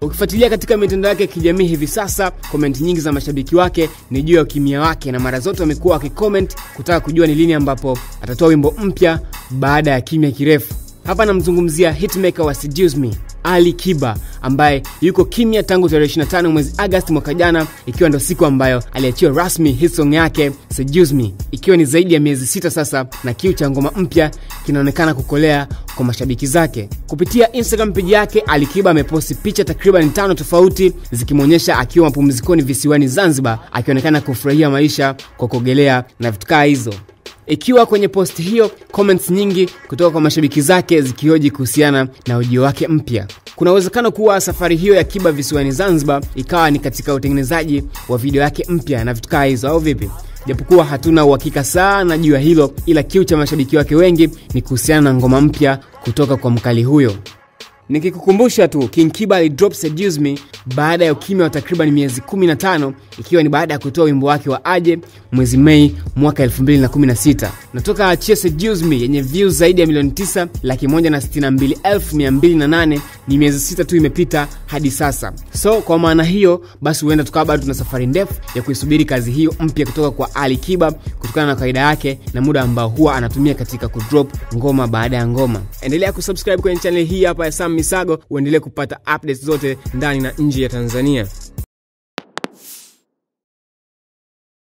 Ukifuatilia katika mitandao yake ya kijamii hivi sasa, komenti nyingi za mashabiki wake ni juu ya ukimya wake, na mara zote wamekuwa wakikoment kutaka kujua ni lini ambapo atatoa wimbo mpya baada ya kimya kirefu. Hapa namzungumzia hitmaker wa Seduce Me Ali Kiba ambaye yuko kimya tangu tarehe 25 mwezi Agosti mwaka jana, ikiwa ndo siku ambayo aliachiwa rasmi hit song yake Seduce Me, ikiwa ni zaidi ya miezi sita sasa, na kiu cha ngoma mpya kinaonekana kukolea kwa mashabiki zake. Kupitia Instagram peji yake, Ali Kiba ameposti picha takriban tano tofauti zikimwonyesha akiwa mapumzikoni visiwani Zanzibar, akionekana kufurahia maisha kwa kuogelea na vitukaa hizo. Ikiwa kwenye posti hiyo comments nyingi kutoka kwa mashabiki zake zikihoji kuhusiana na ujio wake mpya. Kuna uwezekano kuwa safari hiyo ya Kiba visiwani Zanzibar ikawa ni katika utengenezaji wa video yake mpya na vitu kaa hizo, au vipi? Japokuwa hatuna uhakika sana juu ya hilo, ila kiu cha mashabiki wake wengi ni kuhusiana na ngoma mpya kutoka kwa mkali huyo. Nikikukumbusha tu King Kiba alidrop Seduce Me baada ya ukimya wa takriban miezi 15 ikiwa ni baada ya kutoa wimbo wake wa Aje mwezi Mei mwaka 2016. Natoka achie Seduce Me yenye views zaidi ya milioni 9 laki na sitini na mbili elfu mia mbili na nane ni miezi sita tu imepita hadi sasa. So kwa maana hiyo basi huenda tukawa bado tuna safari ndefu ya kuisubiri kazi hiyo mpya kutoka kwa Ali Kiba kutokana na kawaida yake na muda ambao huwa anatumia katika kudrop ngoma baada ya ngoma. Endelea kusubscribe kwenye chaneli hii hapa ya Sam Misago uendelee kupata updates zote ndani na nje ya Tanzania.